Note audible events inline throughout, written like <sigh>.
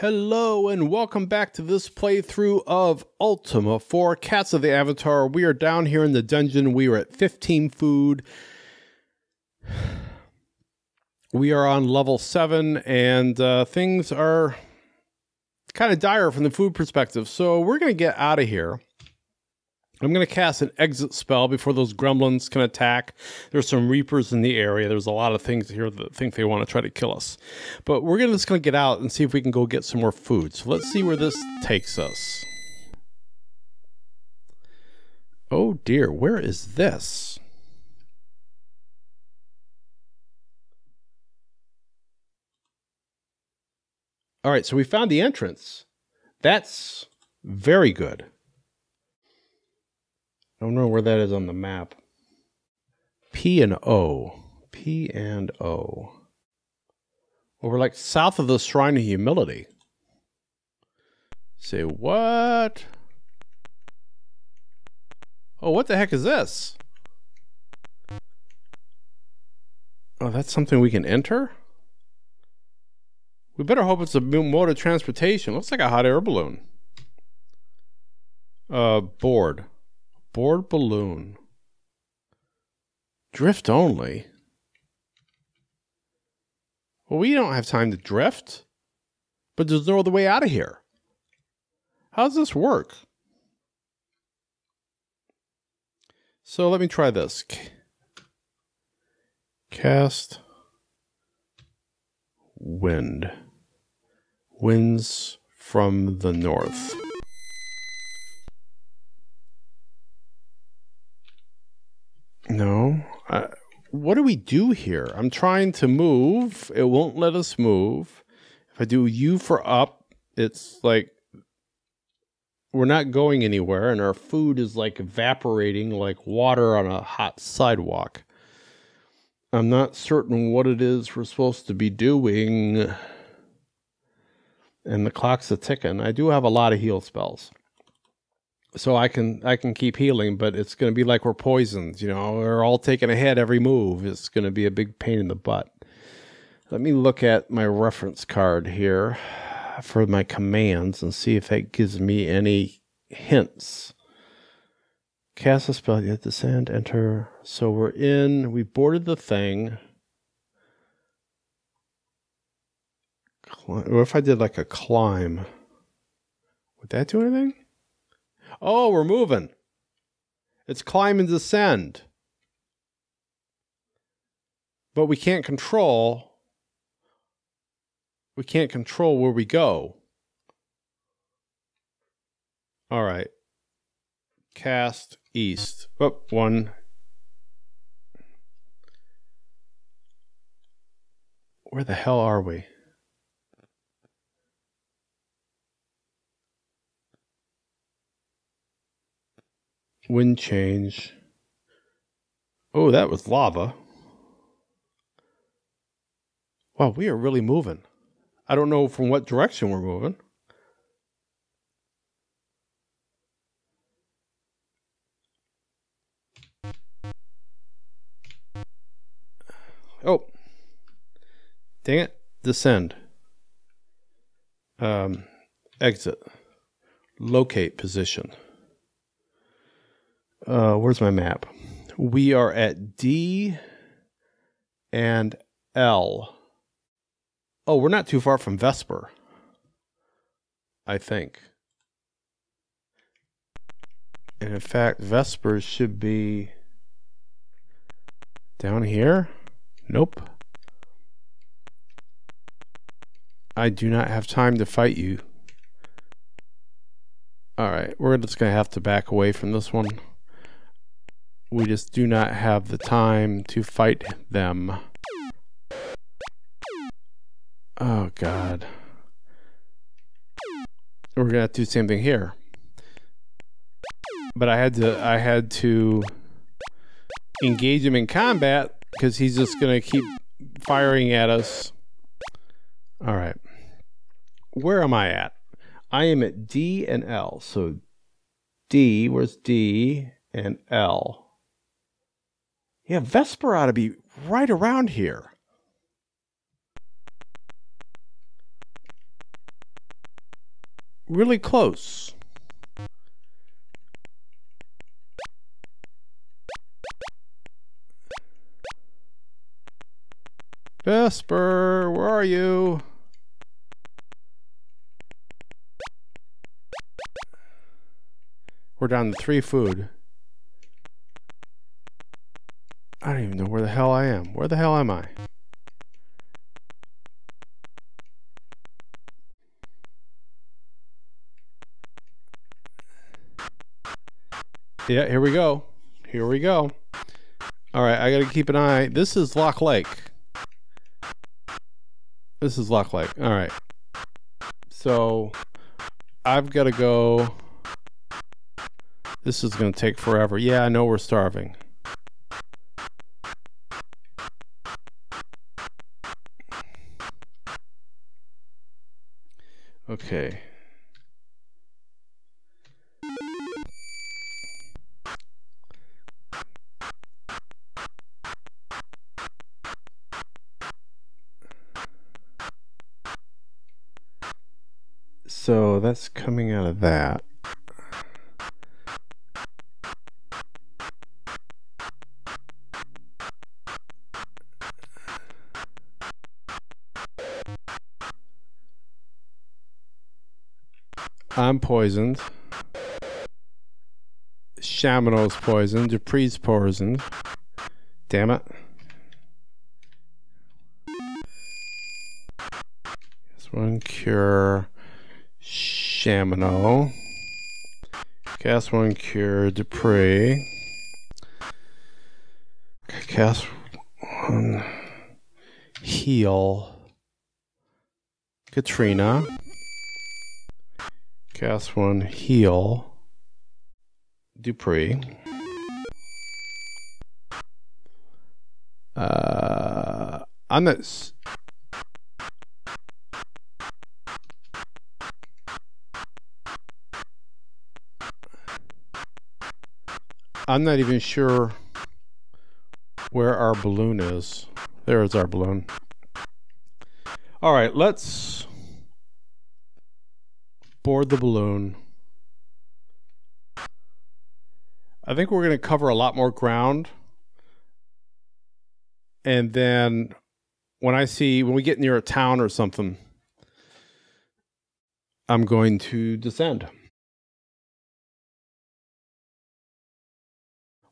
Hello and welcome back to this playthrough of Ultima 4 Quest of the Avatar. We are down here in the dungeon. We are at 15 food. We are on level 7 and uh, things are kind of dire from the food perspective. So we're going to get out of here. I'm going to cast an exit spell before those gremlins can attack. There's some reapers in the area. There's a lot of things here that think they want to try to kill us. But we're just going to get out and see if we can go get some more food. So let's see where this takes us. Oh dear, where is this? All right, so we found the entrance. That's very good. I don't know where that is on the map. P and O. P and O. Well, we're like south of the Shrine of Humility. Say what? Oh, what the heck is this? Oh, that's something we can enter? We better hope it's a mode of transportation. Looks like a hot air balloon. Uh, board. Board balloon. Drift only. Well, we don't have time to drift. But there's no other way out of here. How does this work? So let me try this. Cast wind. Winds from the north. No. What do we do here? I'm trying to move. It won't let us move. If I do U for up, it's like we're not going anywhere and our food is like evaporating like water on a hot sidewalk. I'm not certain what it is we're supposed to be doing. And the clock's a ticking. I do have a lot of heal spells so I can I can keep healing, but it's going to be like we're poisoned. You know, we're all taking a hit every move. It's going to be a big pain in the butt. Let me look at my reference card here for my commands and see if that gives me any hints. Cast a spell, you descend, enter. So we're in, we boarded the thing. What if I did like a climb? Would that do anything? Oh, we're moving. It's climb and descend. But we can't control. We can't control where we go. All right. Cast east. Oh, one. Where the hell are we? Wind change. Oh, that was lava. Wow, we are really moving. I don't know from what direction we're moving. Oh. Dang it. Descend. Um, exit. Locate position. Uh, where's my map? We are at D and L. Oh, we're not too far from Vesper. I think. And in fact, Vesper should be down here. Nope. I do not have time to fight you. All right, we're just going to have to back away from this one we just do not have the time to fight them. Oh god. We're gonna have to do the same thing here. But I had to I had to engage him in combat because he's just gonna keep firing at us. Alright. Where am I at? I am at D and L. So D, where's D and L? Yeah, Vesper ought to be right around here. really close. Vesper, where are you? We're down to three food. I don't even know where the hell I am. Where the hell am I? Yeah, here we go. Here we go. All right, I got to keep an eye. This is Lock Lake. This is Lock Lake. All right. So I've got to go. This is going to take forever. Yeah, I know we're starving. Okay. So that's coming out of that. I'm poisoned. Shamino's poisoned. Dupre's poisoned. Damn it. This one cure. Shamino. Cast one cure Dupre. Cast one heal Katrina. Cast one heal Dupre. Uh, I'm not. I'm not even sure where our balloon is. There is our balloon. All right, let's board the balloon. I think we're going to cover a lot more ground. And then when I see, when we get near a town or something, I'm going to descend.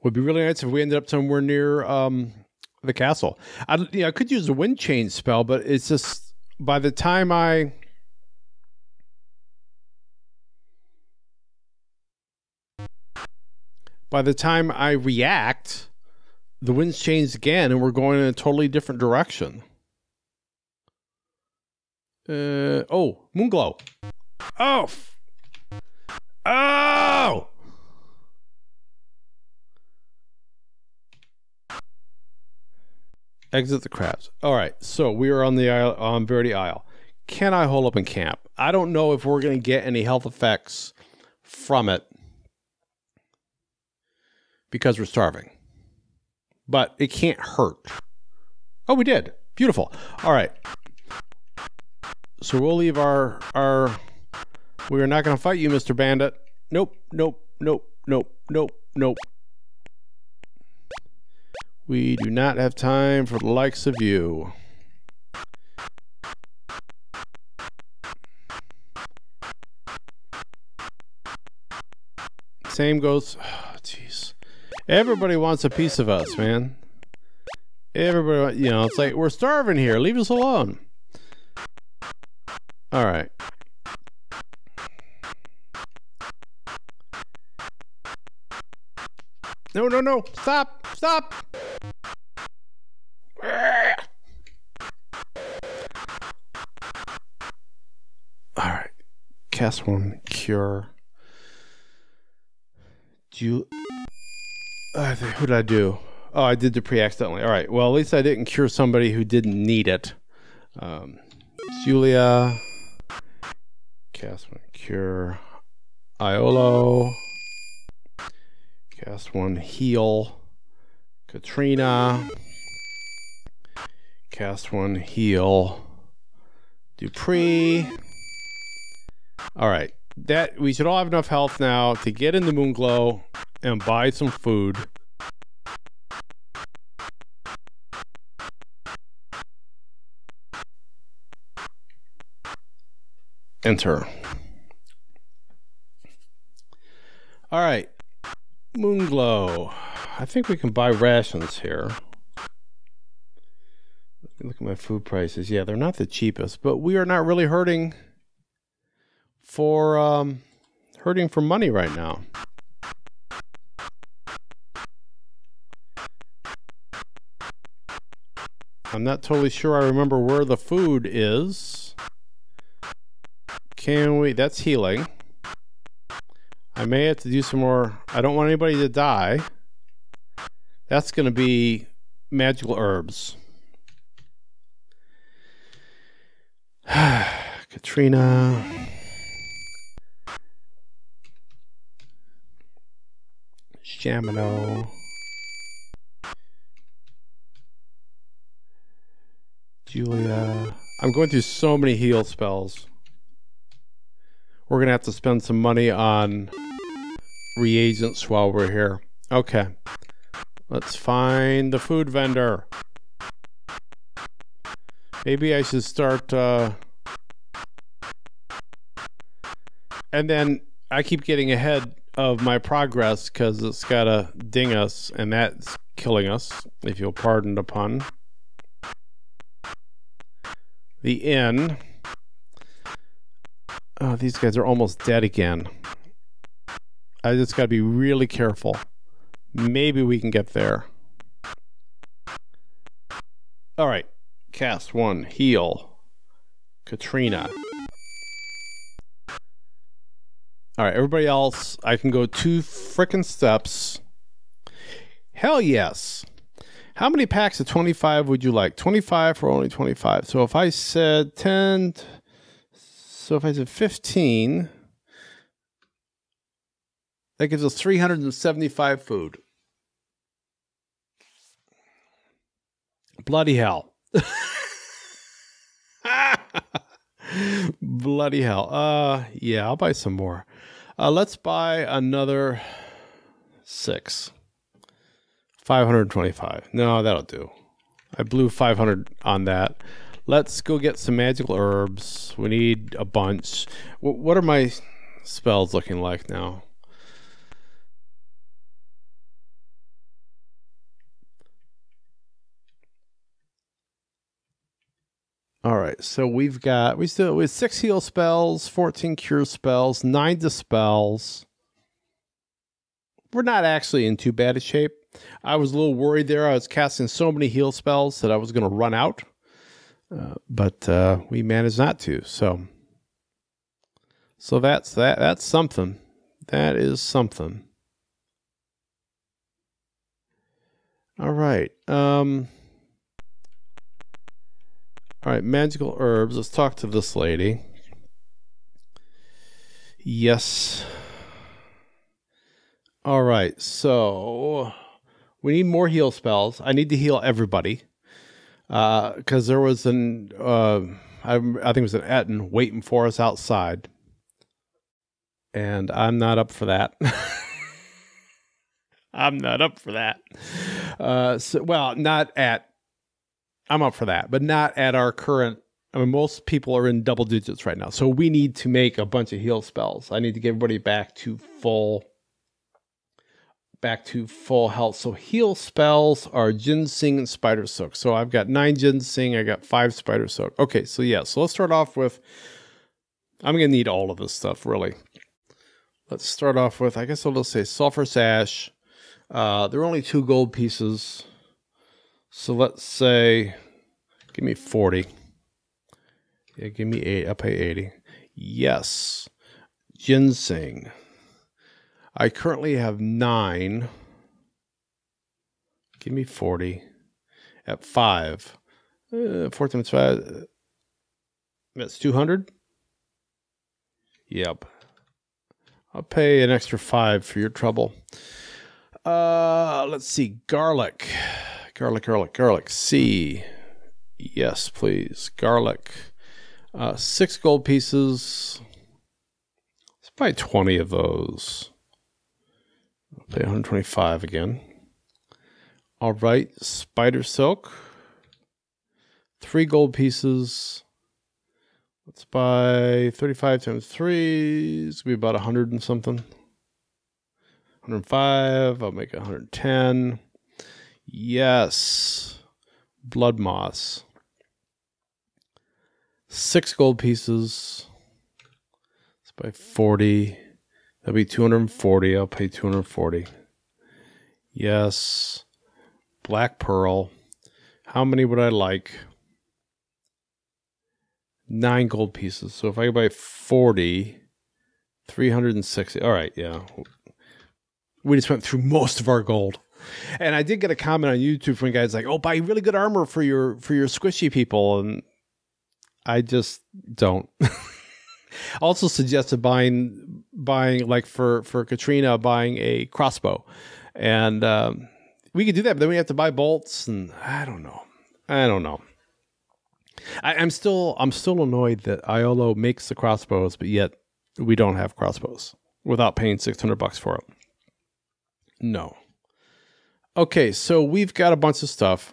Would be really nice if we ended up somewhere near um, the castle. I, you know, I could use a wind change spell, but it's just by the time I by the time I react, the wind's changed again, and we're going in a totally different direction. Uh oh, Moonglow. Oh, oh. Exit the crabs. All right, so we are on the isle, on Verity Isle. Can I hold up in camp? I don't know if we're going to get any health effects from it because we're starving, but it can't hurt. Oh, we did. Beautiful. All right. So we'll leave our our. We are not going to fight you, Mister Bandit. Nope. Nope. Nope. Nope. Nope. Nope. We do not have time for the likes of you. Same goes. Everybody wants a piece of us, man. Everybody, you know, it's like we're starving here. Leave us alone. All right. No, no, no. Stop. Stop. All right. Cast one cure. Do you. I who did I do? Oh, I did Dupre accidentally. All right. Well, at least I didn't cure somebody who didn't need it. Um, Julia. Cast one cure. Iolo. Cast one heal. Katrina. Cast one heal. Dupree. All right. that we should all have enough health now to get in the Moonglow and buy some food. Enter. All right. Moonglow. I think we can buy rations here. Look at my food prices. Yeah, they're not the cheapest, but we are not really hurting for um, hurting for money right now. I'm not totally sure I remember where the food is. Can we? That's healing. I may have to do some more. I don't want anybody to die. That's going to be magical herbs. <sighs> Katrina. Shamino. Julia. I'm going through so many heal spells. We're going to have to spend some money on reagents while we're here. Okay. Let's find the food vendor. Maybe I should start. Uh... And then I keep getting ahead of my progress because it's got to ding us, and that's killing us, if you'll pardon the pun. The inn. Oh, these guys are almost dead again. I just got to be really careful. Maybe we can get there. All right. Cast one. Heal. Katrina. All right. Everybody else, I can go two frickin' steps. Hell yes. How many packs of 25 would you like? 25 for only 25. So if I said 10, so if I said 15, that gives us 375 food. Bloody hell. <laughs> Bloody hell. Uh yeah, I'll buy some more. Uh let's buy another 6. 525. No, that'll do. I blew 500 on that. Let's go get some magical herbs. We need a bunch. what are my spells looking like now? All right, so we've got we still with six heal spells, fourteen cure spells, nine dispels. We're not actually in too bad a shape. I was a little worried there. I was casting so many heal spells that I was going to run out, uh, but uh, we managed not to. So, so that's that. That's something. That is something. All right. Um, all right, magical herbs. Let's talk to this lady. Yes. All right, so we need more heal spells. I need to heal everybody because uh, there was an uh, I, I think it was an Ettin waiting for us outside, and I'm not up for that. <laughs> I'm not up for that. Uh, so, well, not at I'm up for that, but not at our current. I mean, most people are in double digits right now, so we need to make a bunch of heal spells. I need to get everybody back to full, back to full health. So heal spells are ginseng and spider silk. So I've got nine ginseng, I got five spider silk. Okay, so yeah, so let's start off with. I'm gonna need all of this stuff really. Let's start off with. I guess I'll just say sulfurous ash. Uh, there are only two gold pieces. So let's say, give me 40. Yeah, give me eight. I'll pay 80. Yes. Ginseng. I currently have nine. Give me 40 at five. Uh, 4 times five. That's 200. Yep. I'll pay an extra five for your trouble. Uh, let's see. Garlic. Garlic, garlic, garlic. C. Yes, please. Garlic. Uh, six gold pieces. Let's buy 20 of those. I'll 125 again. All right, spider silk. Three gold pieces. Let's buy 35 times 3. It's going to be about 100 and something. 105. I'll make 110. Yes. Blood moss. Six gold pieces. Let's buy 40. That'll be 240. I'll pay 240. Yes. Black pearl. How many would I like? nine gold pieces. So if I buy 40, 360. All right, yeah. We just went through most of our gold. And I did get a comment on YouTube from guys like, "Oh, buy really good armor for your for your squishy people," and I just don't. <laughs> also suggested buying buying like for for Katrina buying a crossbow, and um, we could do that, but then we have to buy bolts, and I don't know. I don't know. I, am still I'm still annoyed that Iolo makes the crossbows, but yet we don't have crossbows without paying six hundred bucks for it. No. Okay, so we've got a bunch of stuff.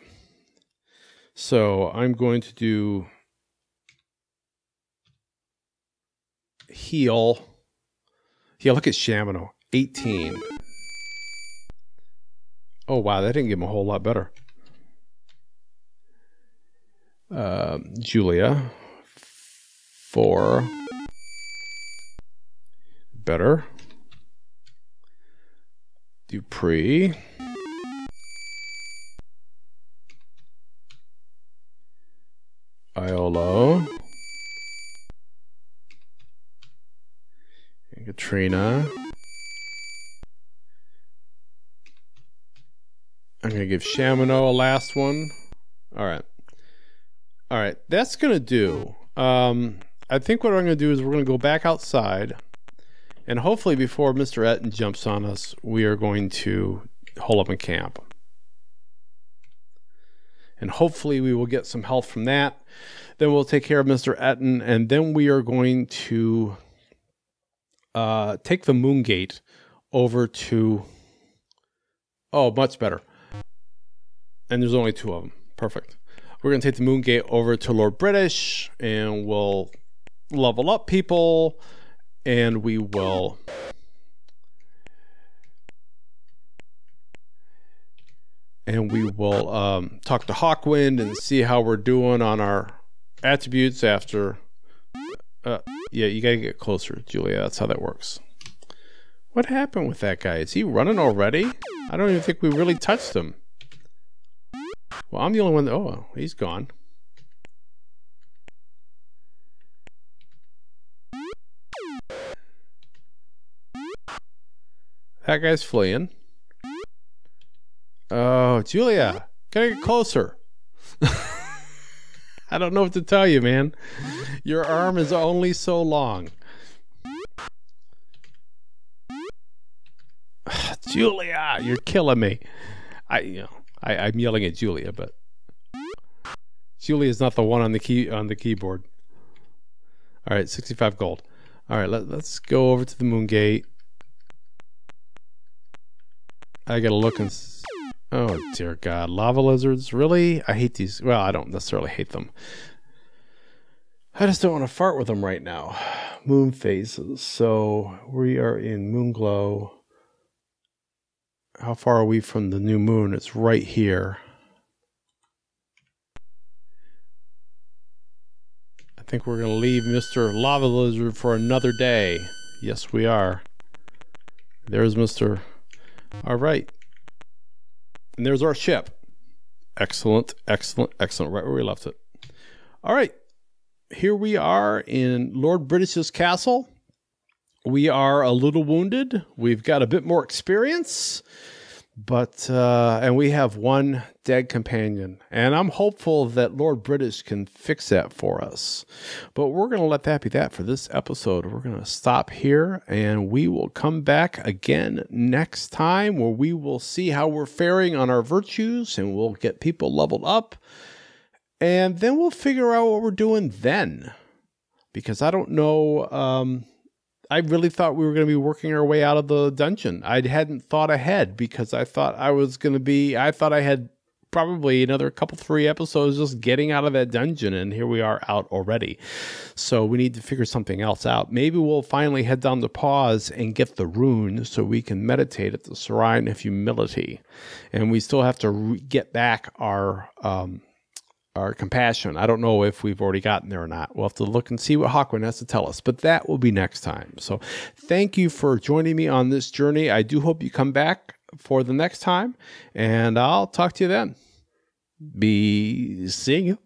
So I'm going to do heal. Yeah, look at Shamino, 18. Oh wow, that didn't give him a whole lot better uh, Julia 4. better. Dupre. Iolo. And Katrina. I'm going to give Shamino a last one. All right. All right, that's gonna do. Um, I think what I'm gonna do is we're gonna go back outside, and hopefully before Mr. Ettin jumps on us, we are going to hole up in camp. And hopefully we will get some health from that. Then we'll take care of Mr. Ettin, and then we are going to uh, take the moon gate over to. Oh, much better. And there's only two of them. Perfect. We're going to take the Moon Gate over to Lord British and we'll level up people and we will and we will um, talk to Hawkwind and see how we're doing on our attributes after. Uh, yeah, you gotta get closer, Julia. That's how that works. What happened with that guy? Is he running already? I don't even think we really touched him. Well, I'm the only one that, oh, he's gone. That guy's fleeing. Oh, Julia, gotta get closer. <laughs> I don't know what to tell you, man. Your arm is only so long. <sighs> Julia, you're killing me. I, you know, I, I'm yelling at Julia, but Julia is not the one on the key on the keyboard. All right, 65 gold. All right, let, let's go over to the moon gate. I gotta look and. Oh dear God, lava lizards! Really? I hate these. Well, I don't necessarily hate them. I just don't want to fart with them right now. <sighs> Moon phases. So we are in Moonglow how far are we from the new moon? It's right here. I think we're going to leave Mr. Lava Lizard for another day. Yes, we are. There's Mr. All right. And there's our ship. Excellent, excellent, excellent. Right where we left it. All right. Here we are in Lord British's castle. We are a little wounded. We've got a bit more experience but uh, and we have one dead companion and i'm hopeful that lord british can fix that for us. But we're going to let that be that for this episode. We're going to stop here and we will come back again next time where we will see how we're faring on our virtues and we'll get people leveled up and then we'll figure out what we're doing then. Because i don't know um, I really thought we were going to be working our way out of the dungeon. I hadn't thought ahead because I thought I was going to be, I thought I had probably another couple, three episodes just getting out of that dungeon. And here we are out already. So we need to figure something else out. Maybe we'll finally head down to Paws and get the rune so we can meditate at the Shrine of Humility. And we still have to get back our, um, our compassion. I don't know if we've already gotten there or not. We'll have to look and see what Hawkwind has to tell us, but that will be next time. So thank you for joining me on this journey. I do hope you come back for the next time, and I'll talk to you then. Be seeing you.